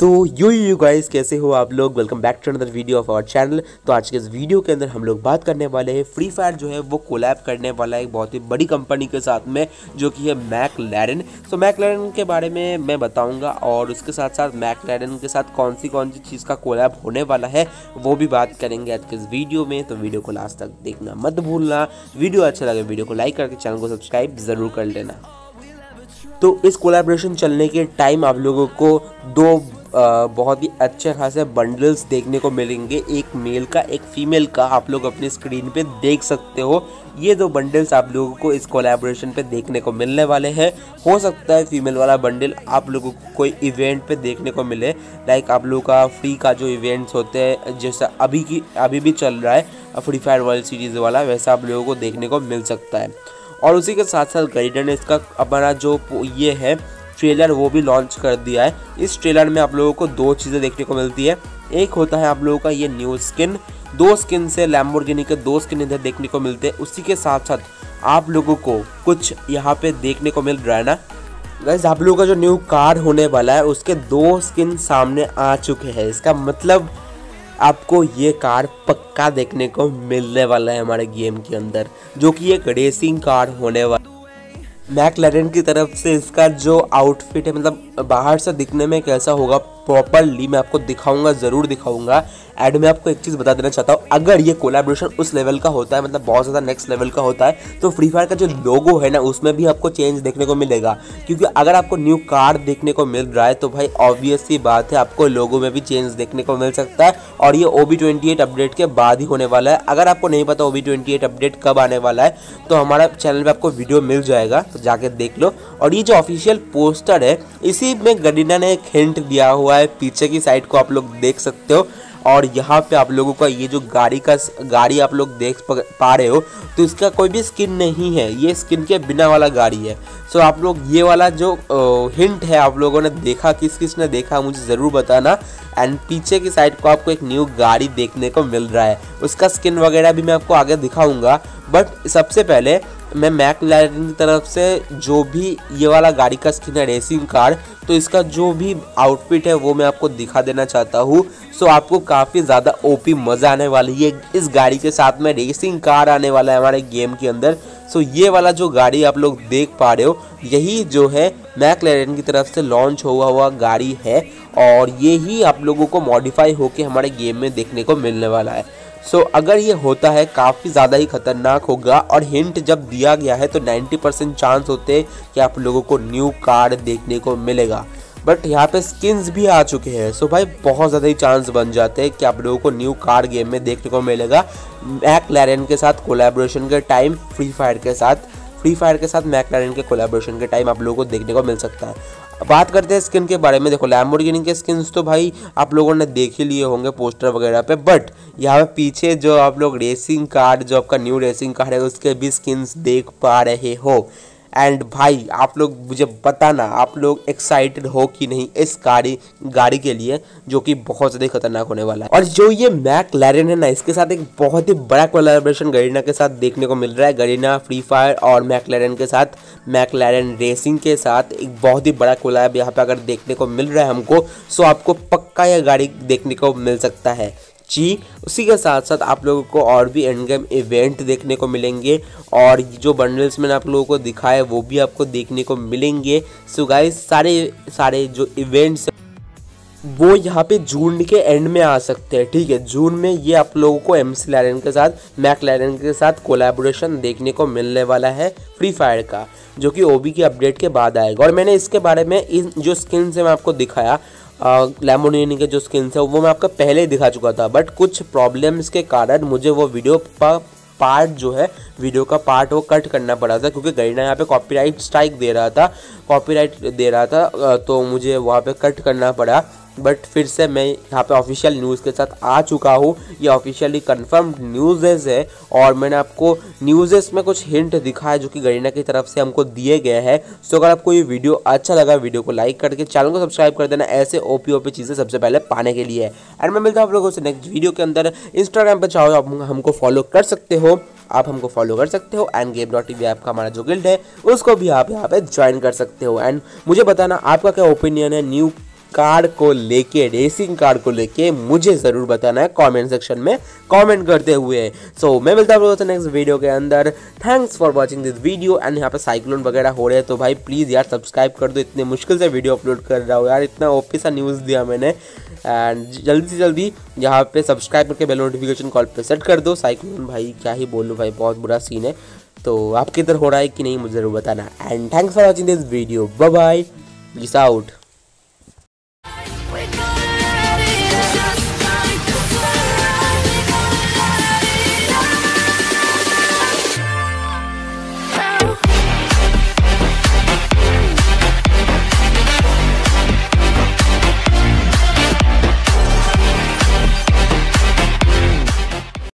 तो you you guys कैसे हो आप लोग? Welcome back to another video of our channel तो आज के इस वीडियो के अंदर हम लोग बात करने वाले हैं फ्री फायर जो है, वो कोलैब करने वाला है एक बहुत ही बड़ी कंपनी के साथ में, जो कि है मैक लैरन तो मैक लैरन के बारे में मैं बताऊँगा और उसके साथ साथ मैक लैरन के साथ कौन सी कौन सी चीज़ का कोलैब होने वाला है, वो भी बात करेंगे आज के इस वीडियो में. तो वीडियो को लास्ट तक देखना मत भूलना. वीडियो अच्छा लगे वीडियो को लाइक करके चैनल को सब्सक्राइब ज़रूर कर लेना. तो इस कोलैबोरेशन चलने के टाइम आप लोगों को दो बहुत ही अच्छे खासे बंडल्स देखने को मिलेंगे। एक मेल का, एक फीमेल का आप लोग अपनी स्क्रीन पे देख सकते हो। ये दो बंडल्स आप लोगों को इस कोलैबोरेशन पे देखने को मिलने वाले हैं। हो सकता है फीमेल वाला बंडल आप लोगों को कोई इवेंट पे देखने को मिले। लाइक आप लोगों का फ्री का जो इवेंट्स होते हैं, जैसा अभी की, अभी भी चल रहा है फ्री फायर वर्ल्ड सीरीज़ वाला, वैसा आप लोगों को देखने को मिल सकता है। और उसी के साथ साथ गरीडर ने इसका अपना जो ये है, ट्रेलर वो भी लॉन्च कर दिया है। इस ट्रेलर में आप लोगों को दो चीज़ें देखने को मिलती है। एक होता है आप लोगों का ये न्यू स्किन दो स्किन से लैम्बोर्गिनी के दो स्किन इधर देखने को मिलते हैं। उसी के साथ साथ आप लोगों को कुछ यहाँ पे देखने को मिल रहा है ना। गैस आप लोगों का जो न्यू कार होने वाला है, उसके दो स्किन सामने आ चुके हैं। इसका मतलब आपको ये कार पक्का देखने को मिलने वाला है हमारे गेम के अंदर, जो कि एक रेसिंग कार होने वाला मैकलेरन की तरफ़ से इसका जो आउटफिट है मतलब बाहर से दिखने में कैसा होगा प्रॉपरली मैं आपको दिखाऊँगा, ज़रूर दिखाऊँगा। एड में आपको एक चीज़ बता देना चाहता हूँ, अगर ये कोलाब्रेशन उस लेवल का होता है मतलब बहुत ज़्यादा नेक्स्ट लेवल का होता है तो फ्री फायर का जो लोगो है ना, उसमें भी आपको चेंज देखने को मिलेगा। क्योंकि अगर आपको न्यू कार देखने को मिल रहा है तो भाई ऑब्वियस सी बात है, आपको लोगो में भी चेंज देखने को मिल सकता है, और ये ओ बी अपडेट के बाद ही होने वाला है। अगर आपको नहीं पता ओ बी अपडेट कब आने वाला है तो हमारा चैनल पर आपको वीडियो मिल जाएगा तो जाके देख लो। और ये जो ऑफिशियल पोस्टर है, इसी में गडीना ने एक हिंट दिया हुआ है पीछे की साइड को आप लोग देख सकते हो। और यहाँ पे आप लोगों का ये जो गाड़ी का गाड़ी आप लोग देख पा रहे हो तो इसका कोई भी स्किन नहीं है। ये स्किन के बिना वाला गाड़ी है। सो आप लोग ये वाला जो हिंट है आप लोगों ने देखा, किस किस ने देखा, मुझे ज़रूर बताना। एंड पीछे की साइड को आपको एक न्यू गाड़ी देखने को मिल रहा है। उसका स्किन वगैरह भी मैं आपको आगे दिखाऊँगा। बट सबसे पहले मैं मैक की तरफ़ से जो भी ये वाला गाड़ी का स्किन है रेसिंग कार तो इसका जो भी आउटफिट है, वो मैं आपको दिखा देना चाहता हूँ। सो आपको काफ़ी ज़्यादा ओपी मज़ा आने वाली है। इस गाड़ी के साथ में रेसिंग कार आने वाला है हमारे गेम के अंदर। सो ये वाला जो गाड़ी आप लोग देख पा रहे हो, यही जो है मैक की तरफ़ से लॉन्च हुआ हुआ गाड़ी है। और ये आप लोगों को मॉडिफाई होकर हमारे गेम में देखने को मिलने वाला है। सो so, अगर ये होता है काफ़ी ज़्यादा ही खतरनाक होगा और हिंट जब दिया गया है तो 90 परसेंट चांस होते हैं कि आप लोगों को न्यू कार्ड देखने को मिलेगा। बट यहाँ पे स्किन्स भी आ चुके हैं। सो भाई बहुत ज़्यादा ही चांस बन जाते हैं कि आप लोगों को न्यू कार्ड गेम में देखने को मिलेगा। मैक लैरन के साथ कोलेब्रेशन के टाइम फ्री फायर के साथ। फ्री फायर के साथ मैकलारिन के कोलेब्रेशन के टाइम आप लोगों को देखने को मिल सकता है। बात करते हैं स्किन के बारे में। देखो लैम्बोर्गिनी के स्किन्स तो भाई आप लोगों ने देख ही लिए होंगे पोस्टर वगैरह पे बट यहाँ पे पीछे जो आप लोग रेसिंग कार्ड जो आपका न्यू रेसिंग कार्ड है, उसके भी स्किन्स देख पा रहे हो। एंड भाई, आप लोग मुझे बताना, आप लोग एक्साइटेड हो कि नहीं इस गाड़ी गाड़ी के लिए, जो कि बहुत ज़्यादा खतरनाक होने वाला है। और जो ये मैक लैरन है ना, इसके साथ एक बहुत ही बड़ा कोलेब्रेशन गरीना के साथ देखने को मिल रहा है। गरीना फ्री फायर और मैक लैरन के साथ मैक लैरन रेसिंग के साथ एक बहुत ही बड़ा कोलैब यहाँ पे अगर देखने को मिल रहा है हमको सो आपको पक्का यह गाड़ी देखने को मिल सकता है। जी। उसी के साथ साथ आप लोगों को और भी एंड गेम इवेंट देखने को मिलेंगे और जो बंडल्स मैंने आप लोगों को दिखाया वो भी आपको देखने को मिलेंगे। सो गाइस सारे सारे जो इवेंट्स वो यहाँ पे जून के एंड में आ सकते हैं, ठीक है? जून में ये आप लोगों को एम सी लैरन के साथ मैक लैरन के साथ कोलैबोरेशन देखने को मिलने वाला है फ्री फायर का, जो कि ओबी की अपडेट के बाद आएगा। और मैंने इसके बारे में इन, जो स्किन से मैं आपको दिखाया। लेमोनियन के जो स्किन है, वो मैं आपका पहले ही दिखा चुका था बट कुछ प्रॉब्लम्स के कारण मुझे वो वीडियो का पार्ट जो है वीडियो का पार्ट वो कट करना पड़ा था, क्योंकि गरीना यहाँ पे कॉपीराइट स्ट्राइक दे रहा था कॉपीराइट दे रहा था तो मुझे वहाँ पे कट करना पड़ा। बट फिर से मैं यहाँ पे ऑफिशियल न्यूज़ के साथ आ चुका हूँ। ये ऑफिशियली कंफर्म न्यूज़ है और मैंने आपको न्यूज़ में कुछ हिंट दिखा है जो कि गरीना की तरफ़ से हमको दिए गए हैं। सो अगर आपको ये वीडियो अच्छा लगा, वीडियो को लाइक करके चैनल को सब्सक्राइब कर देना। ऐसे ओपी ओपी चीज़ें सबसे पहले पाने के लिए। एंड मैं मिलता हूँ आप लोगों से नेक्स्ट वीडियो के अंदर। इंस्टाग्राम पर चाहो आप हमको फॉलो कर सकते हो। आप हमको फॉलो कर सकते हो। And game dot T app का हमारा जो गिल्ड है, उसको भी आप यहाँ पे ज्वाइन कर सकते हो। एंड मुझे बताना आपका क्या ओपिनियन है? न्यू कार को लेके रेसिंग कार को लेके मुझे ज़रूर बताना है कमेंट सेक्शन में कमेंट करते हुए। सो so, मैं मिलता हूँ नेक्स्ट वीडियो के अंदर। Thanks for watching this video and यहाँ पे साइक्लोन वगैरह हो रहे हैं तो भाई प्लीज़ यार सब्सक्राइब कर दो। इतने मुश्किल से वीडियो अपलोड कर रहा हूँ यार इतना ओपी सा न्यूज़ दिया मैंने। एंड जल्दी से जल्दी यहाँ पे सब्सक्राइब करके बेल नोटिफिकेशन कॉल पे सेट कर दो। साइक्लोन भाई क्या ही बोलूँ भाई बहुत बुरा सीन है। तो आपके इधर हो रहा है कि नहीं मुझे ज़रूर बताना। And thanks for watching this video bye bye out